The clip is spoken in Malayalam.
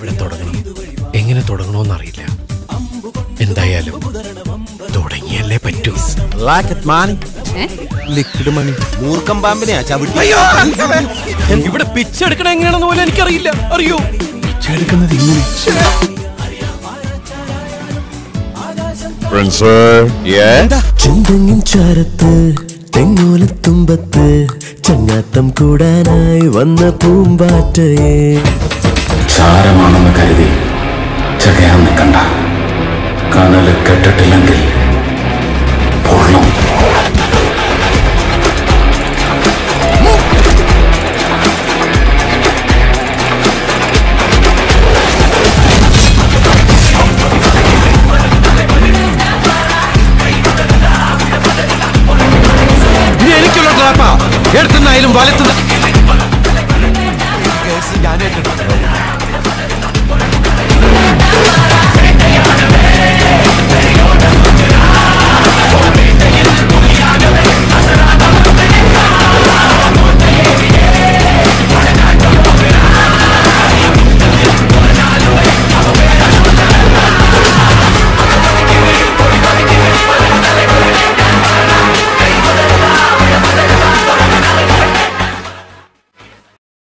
എവിടെ തുടങ്ങണം? എങ്ങനെ തുടങ്ങണമെന്നറിയില്ല എന്തായാലും തുടങ്ങിയല്ലേ പറ്റൂ. ലിക്വിഡ് മണി മൂർക്കം പാമ്പിനെയാ ചവിട്ടി. ഇവിടെ പിച്ചെടുക്കണ എങ്ങനെയാണെന്ന് പോലും എനിക്കറിയില്ല. അറിയോ? പിച്ചെടുക്കുന്നത് ഇങ്ങനെ ചെന്തെങ്ങിൻ ചാരത്ത് തെങ്ങോലത്തുമ്പത്ത് ചങ്ങാത്തം കൂടാനായി വന്ന പൂമ്പാറ്റയെ. ചാരമാണെന്ന് കരുതി ചകയാൻ നിൽക്കണ്ട. കനൽ കെട്ടിട്ടില്ലെങ്കിൽ പൊള്ളും. എനിക്കുള്ള ട്രാപ്പാ. എടുത്തുന്നായാലും വലത്തുന്ന ഞാൻ